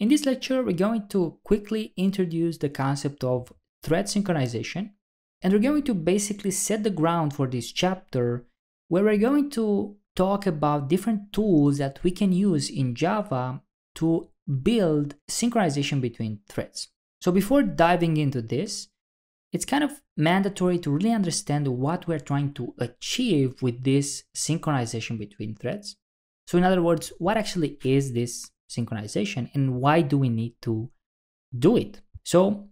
In this lecture, we're going to quickly introduce the concept of thread synchronization, and we're going to basically set the ground for this chapter where we're going to talk about different tools that we can use in Java to build synchronization between threads. So before diving into this, it's kind of mandatory to really understand what we're trying to achieve with this synchronization between threads. So in other words, what actually is this synchronization and why do we need to do it? So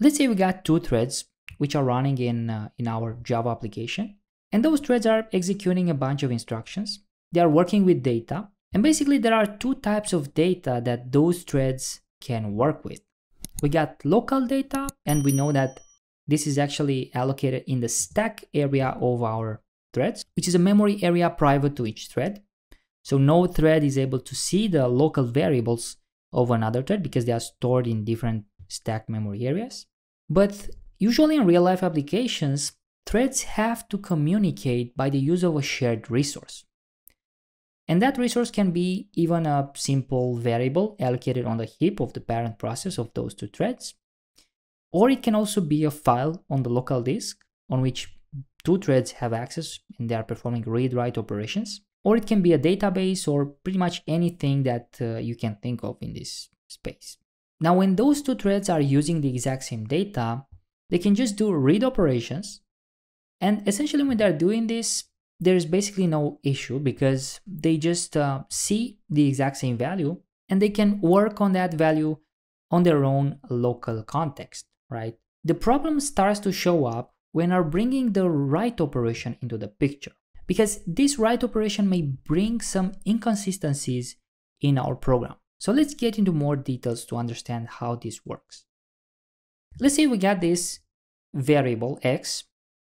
let's say we got two threads which are running in, uh, in our Java application. And those threads are executing a bunch of instructions. They are working with data. And basically there are two types of data that those threads can work with. We got local data and we know that this is actually allocated in the stack area of our threads, which is a memory area private to each thread. So no thread is able to see the local variables of another thread because they are stored in different stack memory areas. But usually in real life applications, threads have to communicate by the use of a shared resource. And that resource can be even a simple variable allocated on the heap of the parent process of those two threads. Or it can also be a file on the local disk on which two threads have access and they are performing read-write operations or it can be a database or pretty much anything that uh, you can think of in this space. Now, when those two threads are using the exact same data, they can just do read operations. And essentially when they're doing this, there's basically no issue because they just uh, see the exact same value and they can work on that value on their own local context, right? The problem starts to show up when are bringing the write operation into the picture because this write operation may bring some inconsistencies in our program. So let's get into more details to understand how this works. Let's say we got this variable x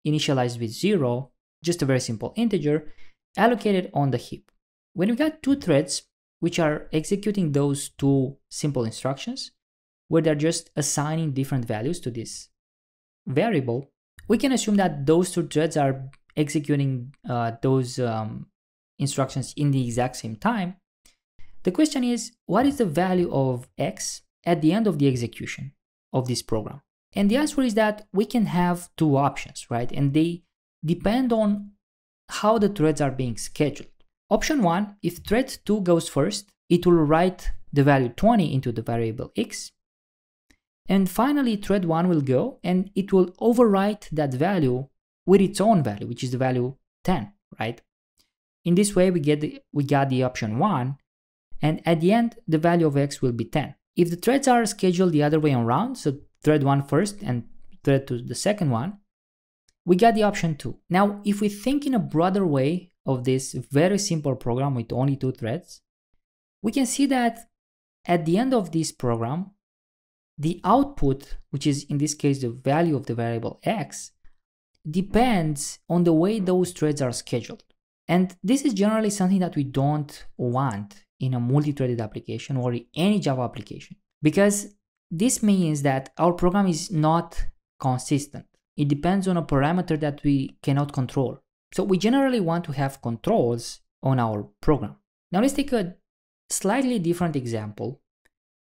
initialized with 0, just a very simple integer, allocated on the heap. When we got two threads which are executing those two simple instructions, where they're just assigning different values to this variable, we can assume that those two threads are executing uh, those um, instructions in the exact same time, the question is, what is the value of x at the end of the execution of this program? And the answer is that we can have two options, right? And they depend on how the threads are being scheduled. Option one, if thread 2 goes first, it will write the value 20 into the variable x. And finally, thread 1 will go and it will overwrite that value with its own value, which is the value 10, right? In this way, we get the, we got the option 1, and at the end, the value of x will be 10. If the threads are scheduled the other way around, so thread 1 first and thread 2 the second one, we got the option 2. Now, if we think in a broader way of this very simple program with only two threads, we can see that at the end of this program, the output, which is in this case the value of the variable x, depends on the way those threads are scheduled. And this is generally something that we don't want in a multi-threaded application or any Java application because this means that our program is not consistent. It depends on a parameter that we cannot control. So we generally want to have controls on our program. Now let's take a slightly different example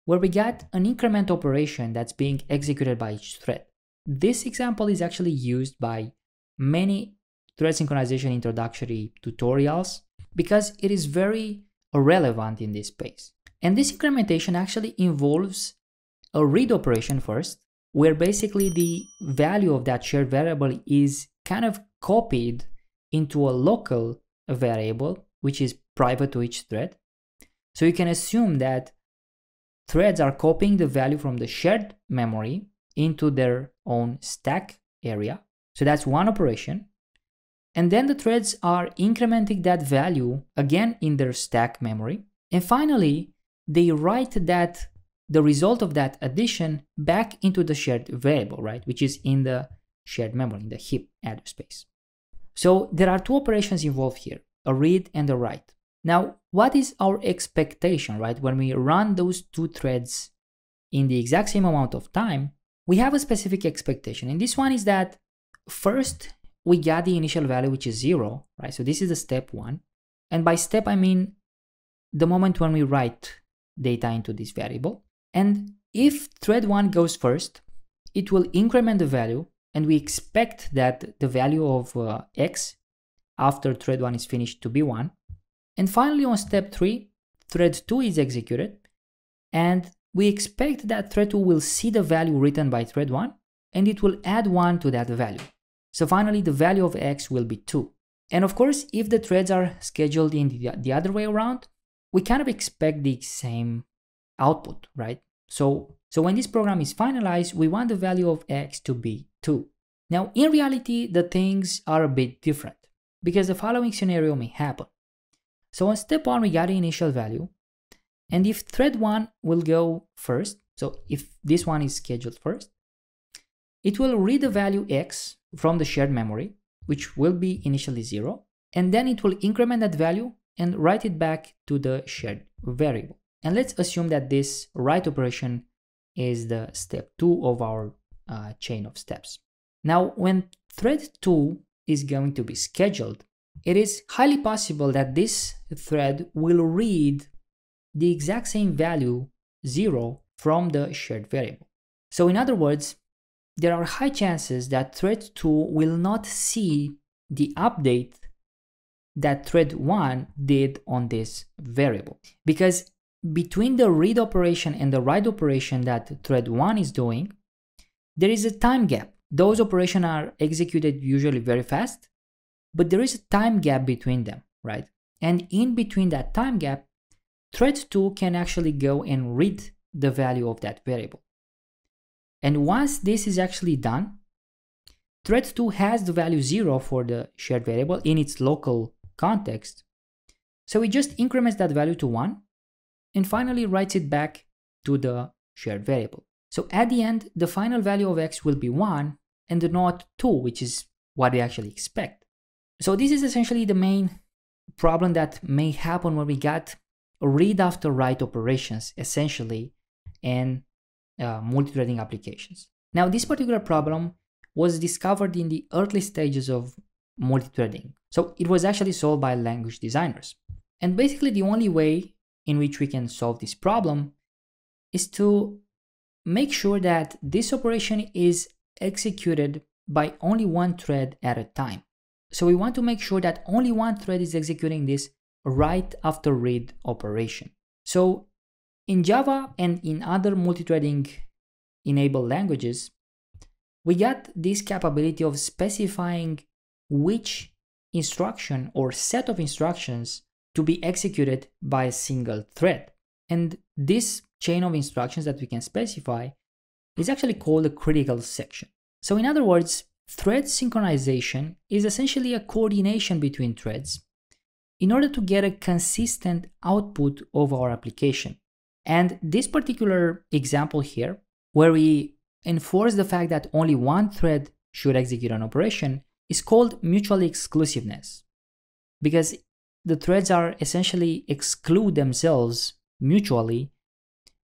where we get an increment operation that's being executed by each thread. This example is actually used by many thread synchronization introductory tutorials because it is very relevant in this space. And this incrementation actually involves a read operation first, where basically the value of that shared variable is kind of copied into a local variable, which is private to each thread. So you can assume that threads are copying the value from the shared memory into their own stack area. So that's one operation. And then the threads are incrementing that value again in their stack memory. And finally, they write that the result of that addition back into the shared variable, right? Which is in the shared memory, in the heap address space. So there are two operations involved here, a read and a write. Now, what is our expectation, right? When we run those two threads in the exact same amount of time, we have a specific expectation. And this one is that first we got the initial value, which is zero, right? So this is the step one. And by step, I mean the moment when we write data into this variable. And if thread 1 goes first, it will increment the value and we expect that the value of uh, x after thread 1 is finished to be 1. And finally on step 3, thread 2 is executed and we expect that thread 2 will see the value written by thread 1 and it will add 1 to that value. So finally the value of x will be 2. And of course, if the threads are scheduled in the, the other way around, we kind of expect the same output, right? So, so when this program is finalized, we want the value of x to be 2. Now, in reality, the things are a bit different because the following scenario may happen. So on step 1, we got the initial value. And if thread 1 will go first, so if this one is scheduled first, it will read the value x from the shared memory, which will be initially 0, and then it will increment that value and write it back to the shared variable. And let's assume that this write operation is the step 2 of our uh, chain of steps. Now, when thread 2 is going to be scheduled, it is highly possible that this thread will read the exact same value 0 from the shared variable. So in other words, there are high chances that thread 2 will not see the update that thread 1 did on this variable. Because between the read operation and the write operation that thread 1 is doing, there is a time gap. Those operations are executed usually very fast, but there is a time gap between them, right? And in between that time gap, thread 2 can actually go and read the value of that variable. And once this is actually done, thread 2 has the value 0 for the shared variable in its local context. So it just increments that value to 1 and finally writes it back to the shared variable. So at the end, the final value of x will be 1 and not 2, which is what we actually expect. So this is essentially the main problem that may happen when we get read after write operations, essentially, in uh, multi-threading applications. Now, this particular problem was discovered in the early stages of multi-threading. So it was actually solved by language designers. And basically the only way in which we can solve this problem is to make sure that this operation is executed by only one thread at a time. So we want to make sure that only one thread is executing this write after read operation. So in Java and in other multi-threading enabled languages, we got this capability of specifying which instruction or set of instructions to be executed by a single thread. And this chain of instructions that we can specify is actually called a critical section. So in other words, thread synchronization is essentially a coordination between threads in order to get a consistent output of our application. And this particular example here, where we enforce the fact that only one thread should execute an operation, is called mutual exclusiveness. Because the threads are essentially exclude themselves mutually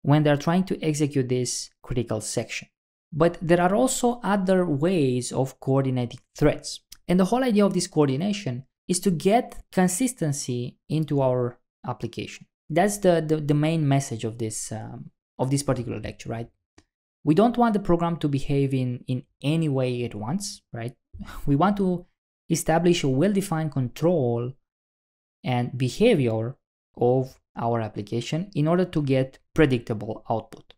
when they're trying to execute this critical section. But there are also other ways of coordinating threads. And the whole idea of this coordination is to get consistency into our application. That's the, the, the main message of this, um, of this particular lecture, right? We don't want the program to behave in, in any way at once, right? We want to establish a well-defined control and behavior of our application in order to get predictable output.